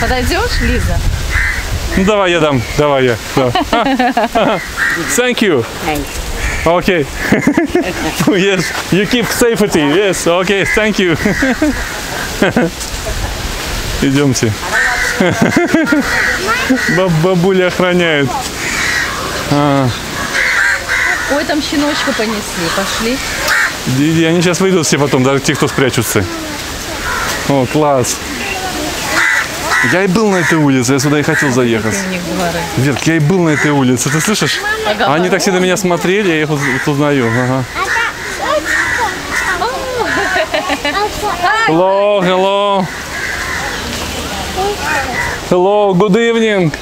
Подойдешь, Лиза? Ну давай я дам, давай я. Thank you. Okay. yes, you keep safety. Yes, okay, thank you. Идемте. Баб- Бабуля охраняет. Ой, там щеночка понесли. Пошли. Они сейчас выйдут все потом, даже те, кто спрячутся. О, класс. Я и был на этой улице, я сюда и хотел заехать. Них дворы. Верк, я и был на этой улице, ты слышишь? Ага. Они так все на меня смотрели, я их вот узнаю. Ага. Hello, hello. Hello, good evening.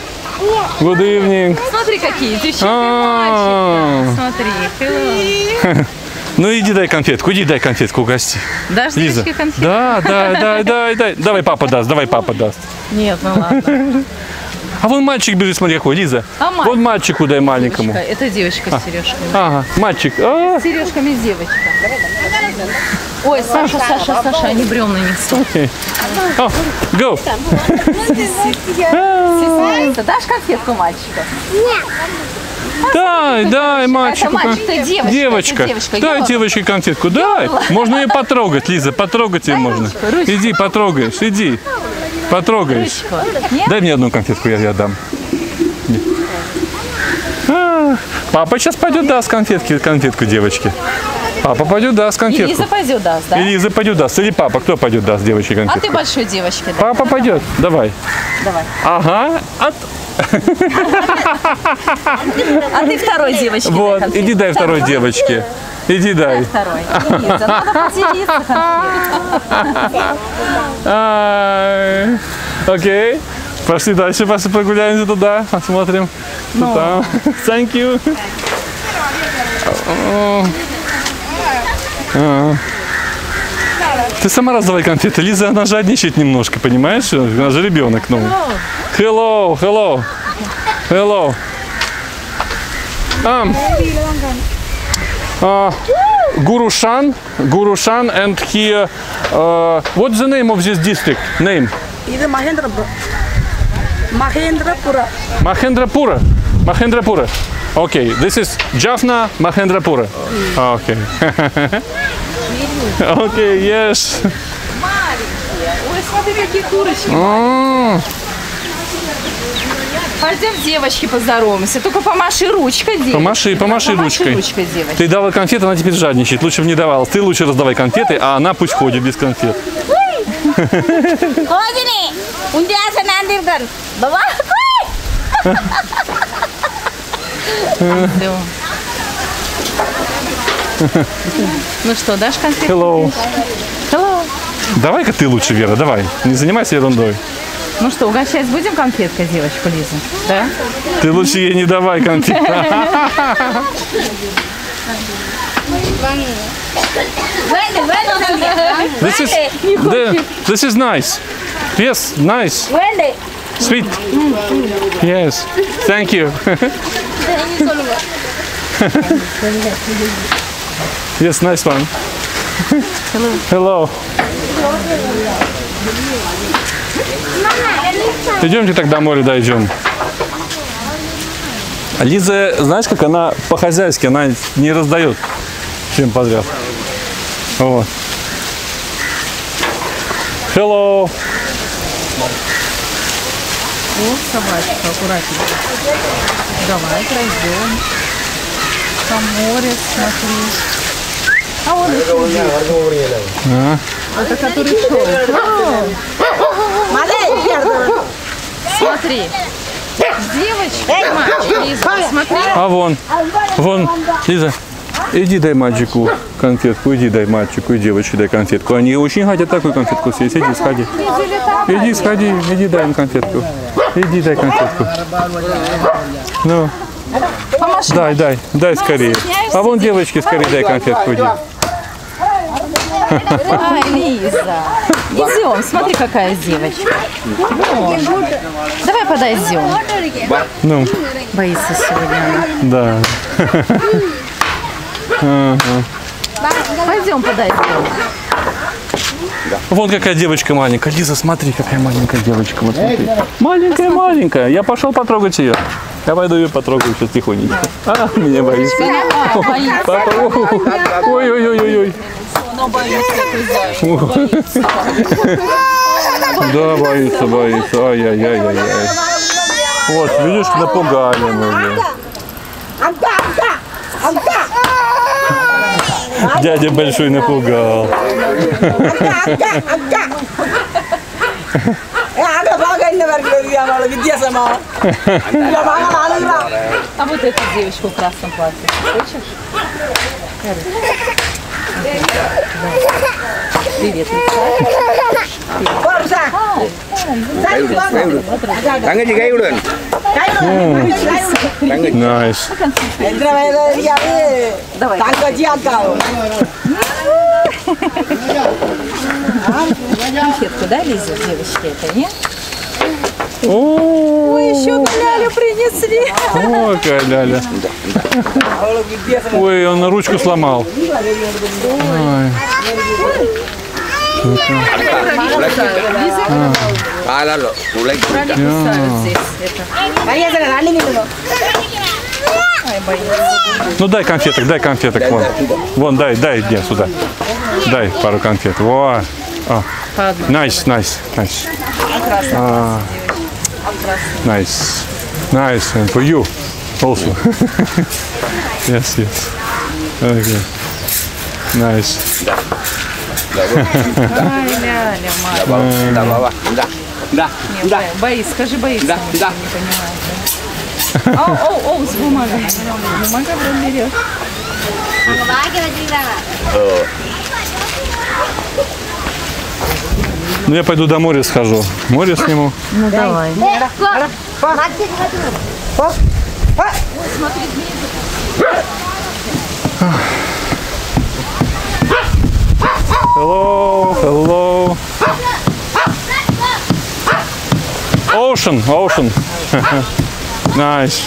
Good evening. Смотри, какие девчонки А. мальчики. Смотри. hello. Ну иди дай конфетку, иди дай конфетку угости. Дашь Лиза. конфетку? Да, да, да, да, да. Давай папа даст, давай папа даст. Нет, ну ладно. А вон мальчик бежит, смотри какой, Лиза. А мальчик? Вот мальчику дай маленькому. Девочка, Это девочка с сережками. Ага, мальчик. А, С сережками девочка. Ой, Саша, Саша, Саша, они бревна несут. Go. Дашь конфетку мальчику? Дай, дай Это мальчику. мальчик, это девочка. Девочка, это девочка. дай девочке конфетку, дай. Можно ее потрогать, Лиза, потрогать ее можно. Иди, потрогаешь, иди. Потрогаешь. Дай мне одну конфетку, я ее дам. А, Папа сейчас пойдет даст конфетки, конфетку девочке. Папа пойдет даст конфетку. Лиза пойдет даст, да? И Лиза пойдет даст. Или папа, кто пойдет даст девочке А ты конфетку? большой девочке, да? Папа пойдет, давай. Давай. Ага, от- А ты второй девочке вот, иди дай второй девочке. Иди дай. Второй. Надо поделиться. Ай, Окей. Пошли дальше, пошли прогуляемся туда, посмотрим. Что там. Thank you. Ты сама раздавай конфеты. Лиза, она жадничает немножко, понимаешь? Она же ребенок. Ну. Hello, hello. Hello. Um, uh, Gurushan, Gurushan, and here. Uh, what's the name of this district? Name? This Mahendrapura. Mahendrapura. Mahendrapura. Mahendrapura. Okay, this is Jaffna Mahendrapura. Okay. Окей, okay, yes. Маленькие. Ой, смотри, какие курочки. Mm. Пойдем, девочки, поздороваемся. Только помаши ручкой, девочки. Помаши, ну, помаши, помаши ручкой. ручкой девочки. Ты дала конфеты, она теперь жадничает. Лучше бы не давал. Ты лучше раздавай конфеты, а она пусть ходит без конфет. Ходили. Ну что, дашь конфетку? Hello. Hello. Давай-ка ты лучше, Вера, давай. Не занимайся ерундой. Ну что, угощать будем конфеткой девочку Лизу? Да? Ты лучше ей не давай конфетку. This is, the, this is nice. Yes, nice. Sweet. Yes. Thank you. yes, nice one. Hello. Идемте тогда море дойдем. Лиза, знаешь, как она по-хозяйски, она не раздает всем подряд. Вот. Hello. О, собачка, аккуратненько. Давай пройдем. Там море, смотри. А он А. Это который шел. Смотри. Девочка, и мальчик, Лиза, посмотри. А вон, вон, Лиза, иди дай мальчику конфетку, иди дай мальчику и девочке дай конфетку. Они очень хотят такую конфетку съесть. Иди, сходи. Иди, сходи, иди дай им конфетку. Иди дай конфетку. Ну, Помаши. дай, дай, дай скорее. А вон девочке скорее дай конфетку, иди. Ай, Лиза. Идем, смотри, какая девочка. О, Давай подойдем. Ну, Боится сегодня да. Пойдем подойдем. Вон какая девочка маленькая. Лиза, смотри, какая маленькая девочка. Вот смотри. Маленькая-маленькая. Я пошел потрогать ее. Я пойду ее потрогаю сейчас тихонечко. А, меня боится. Папа, ой-ой-ой-ой. Да, боится, боится. Ай-яй-яй-яй-яй. Вот, видишь, напугали мы ее. Дядя большой напугал அங்க பாக்க என்ன வருகிறது அவளை வித்தியாசமா இல்ல வாங்க அழுகுறான் А вот эту девочку в красном платье. Хочешь? Привет, போறா தங்கச்சி கை விடுவேன் தங்கச்சி Nice. எத்தனை வயது இருக்காது தங்கச்சி அக்காவும் конфетку, да, Лиза, девочки, это, нет? Ой, еще ляля принесли. Ой, какая ляля. Ой, он ручку сломал. Ой. Ну дай конфеток, дай конфеток. Вон, вон дай, дай, где сюда. Дай пару конфет. Во. Nice, nice, nice. А. Nice. Nice. And for you also. yes, yes. Okay. Nice. Да, Да. Да. Да. Да. Boys, скажи boys. Да. Да. Не понимаю. Оу, оу, оу, с бумагой. Бумага проберет. Бумага, Ну я пойду до моря схожу. Море сниму. Ну, давай. Hello, hello. Ocean, ocean. nice.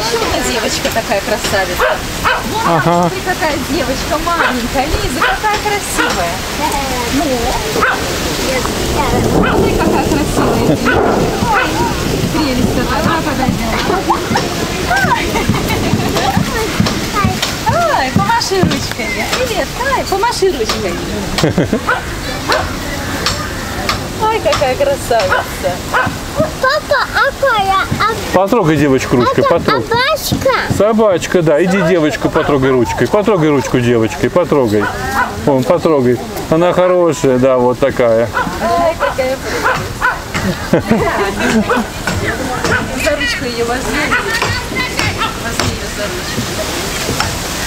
Еще одна девочка такая красавица. Ага. Ты какая девочка маленькая. Лиза, какая красивая. Ну. Ты какая красивая. Ой, Прелесть какая. Давай подойдем. Ай, помаши ручкой. Привет, Ай, помаши ручкой. Ой, какая красавица. Папа, какая Потрогай девочку ручкой, потрогай. собачка? Собачка, да, иди девочку потрогай ручкой. Потрогай ручку девочкой, потрогай. Вон, потрогай. Она хорошая, да, вот такая. Ай, какая. За ручку ее возьми. Возьми ее за ручку.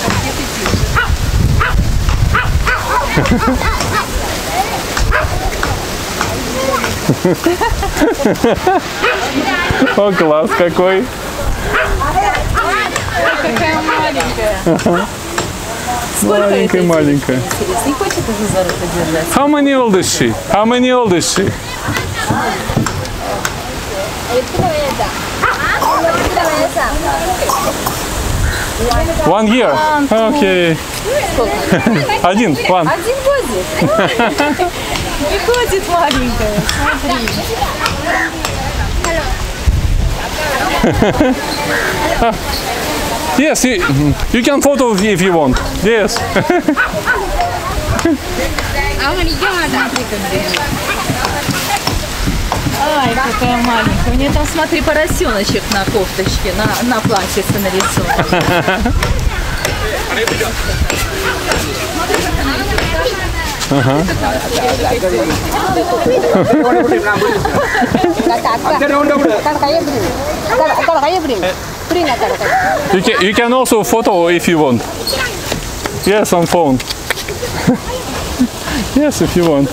Где ты держишь? О, класс какой. Какая маленькая. Маленькая, не хочет уже за руку держать? How many old is she? How many old is she? One year. Okay. Один, one. Один годик. Не ходит маленькая. Смотри. Yes, you, you can photo if you want. Yes. Ай, какая маленькая. У нее там, смотри, поросеночек на кофточке, на, на платьице нарисован. You can, you can also photo if you want. Yes, on phone. yes, if you want.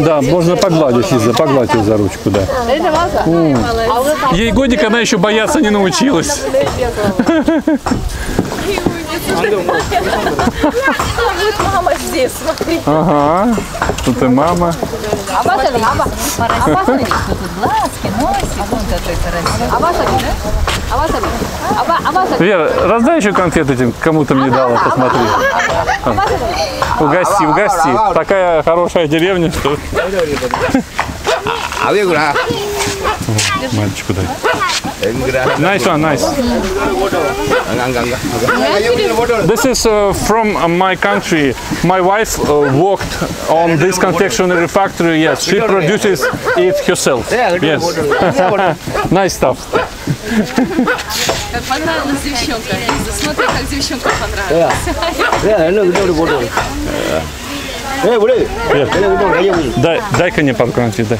Да, можно погладить, Лиза, погладь ее за ручку, да. М. Ей годик она еще бояться не научилась. Вот мама здесь, смотри. Ага, тут и мама. А ваша мама? А ваша глазки, вот это А А Вера, раздай еще конфету этим, кому-то мне дала, посмотри. Угости, угости. Такая хорошая деревня, что... А вы Мальчику дай. Nice one, nice. This is uh, from uh, my country. My wife uh, worked on this confectionery factory. Yes, she produces it herself. Yes. nice stuff. Yeah, Yeah, I know the Эй, блин! Дай-ка мне подкрутить, дай.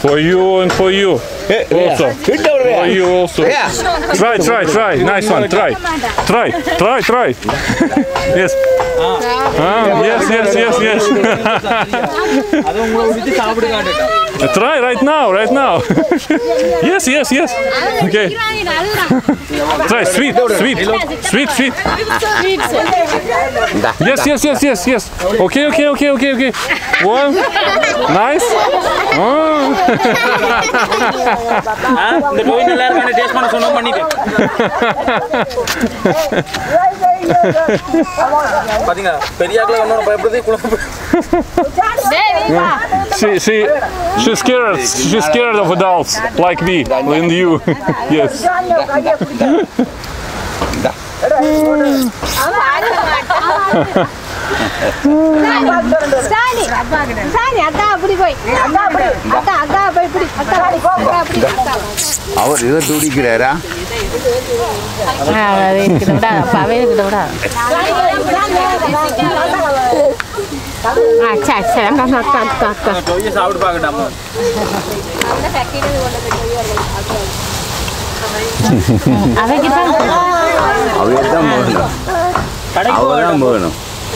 For you and for you. Also. For you also. Yeah. Try, try, try. Nice one. Try. Try, try, try. yes. Ah, ah yes, yes, yes, yes. try right now, right now. yes, yes, yes. Okay. Try sweet, sweet, sweet, sweet. Yes, yes, yes, yes, yes. Okay, okay, okay, okay, okay. One. Nice. Oh. இந்த கோயில் எல்லாரும் டேஸ்ட் பண்ண சொன்னோம் பண்ணிட்டேன் பாத்தீங்களா பெரியாக்களை ஒன்னோட பயப்படுது குழம்பு She, she, she's scared. She's scared of adults like me and you. yes. சாணி சாணி அக்கா அவர் ஏதோ துடிக்கிறாரா? அவைதான் போகணும். அவதான் போகணும்.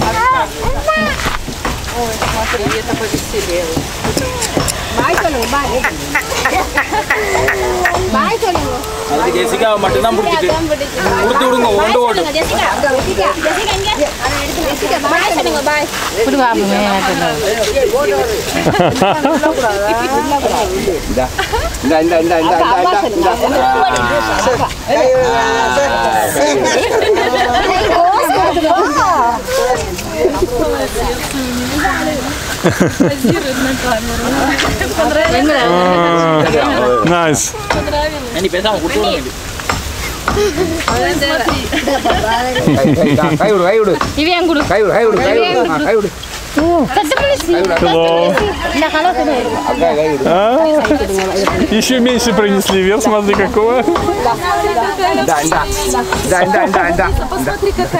엄마! 엄마! ருசானி பாய் சொல்லுங்க அது ஜெசிகாவை மட்டும்தான் பிடிச்சிட்டு கொடுத்து விடுங்க ஒன்று ஓடு ஜெசிகா ஜெசிகா ஜெசிகா இங்க ஜெசிகா பாய் சொல்லுங்க பாய் இந்தா Позирует на камеру. Понравилось? Найс. Понравилось? கைவிடு கைவிடு கைவிடு கைவிடு கைவிடு கைவிடு Hello. А? Еще меньше принесли вверх, смотри какого. Дань, да. Дань, дань, дань, да.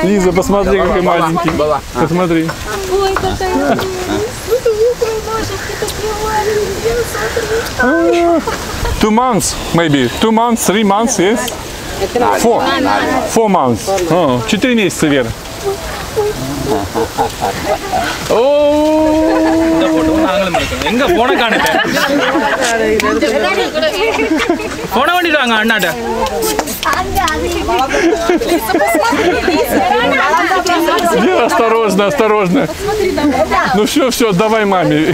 Лиза, посмотри, какой маленький. Посмотри. Two months, maybe. Two months, three months, yes? Four. Four months. Четыре месяца, Вера. ഓ இந்த போட்டோ நாங்களும் எடுக்கணும் எங்க போன காணுங்க போன வேண்டிட்டு வாங்க அண்ணாட்ட Вера, осторожно, осторожно. Ну все, все, отдавай маме.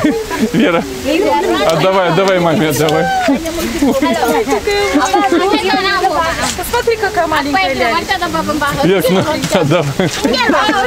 Вера, отдавай, отдавай маме, отдавай. Посмотри, какая маленькая лялька. Вер, ну, отдавай.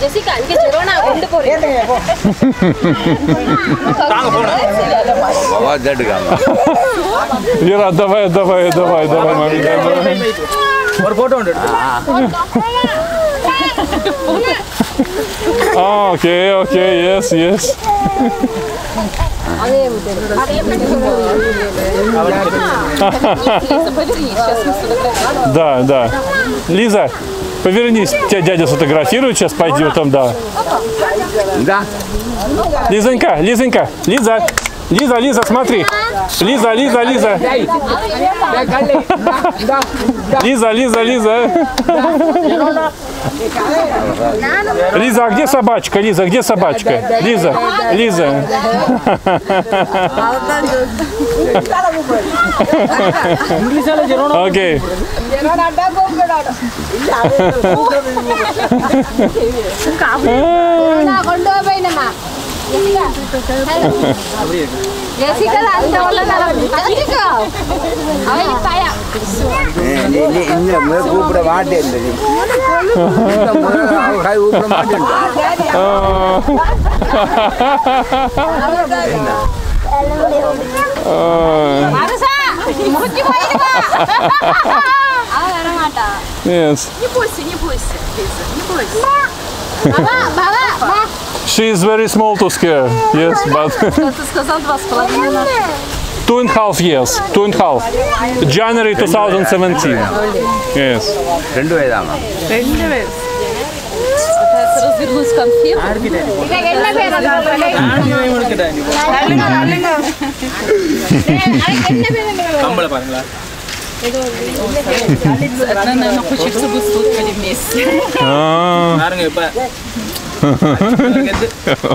ஜெசிகா இங்க ஜெரோனா கொண்டு போறீங்க தாங்க போறோம் வா ஜட்டுகாங்க ира давай давай давай давай мари давай ஒரு போட்டோ ஒன்று எடுத்து ஓகே ஓகே எஸ் எஸ் அதே Да, да. Лиза, Повернись, тебя дядя сфотографирует, сейчас пойдем там, да. Да. Лизонька, Лизонька, Лиза. Лиза, Лиза, смотри. Лиза, Лиза, Лиза. Лиза, Лиза, Лиза. Лиза, а где собачка? Лиза, где собачка? Лиза, Лиза. Окей. Jessica lantai orang dalam. Jessica. Awak ni payah. Ini ini ini ramai aku pernah maden tadi. Ramai aku pernah maden. Oh. Marusa, ah. mohji boy ni ba. Awak orang mata. Yes. Ni puisi, ni puisi, ni puisi. Bawa, bawa, bawa. She is very small to scare. Yes, but. two and a half years. Two and a half. January 2017. Yes. Yes.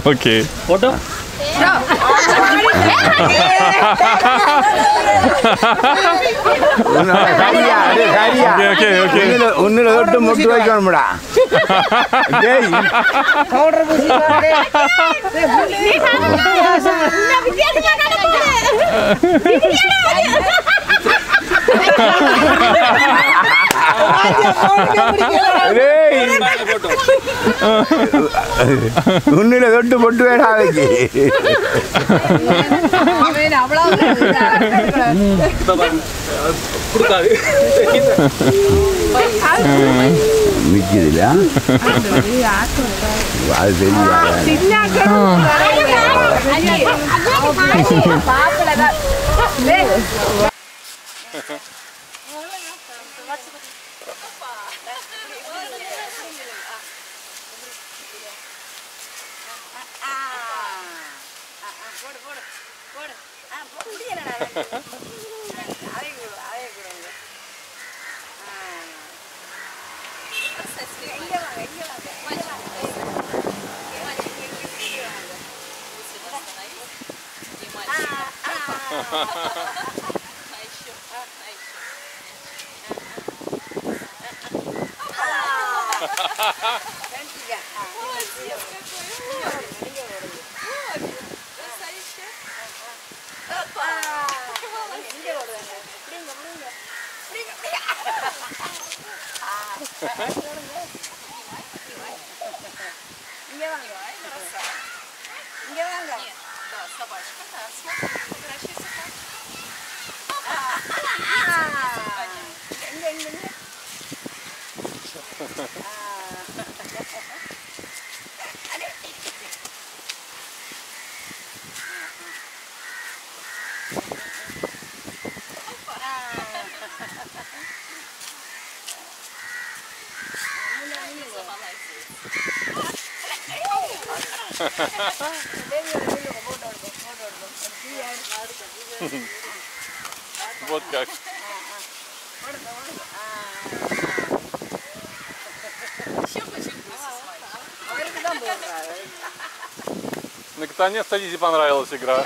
Okay photo ஒன்னுல தொட்டு முட்டு உன்னில தொட்டு பொட்டு வேணா வைக்கு போடு போடு போடு ஆ முடியலடா அவை கூட அவை கூட இங்கே வாங்க இங்கே வாங்க இங்கே வாங்க Вот как. Наконец-то Лизе понравилась игра.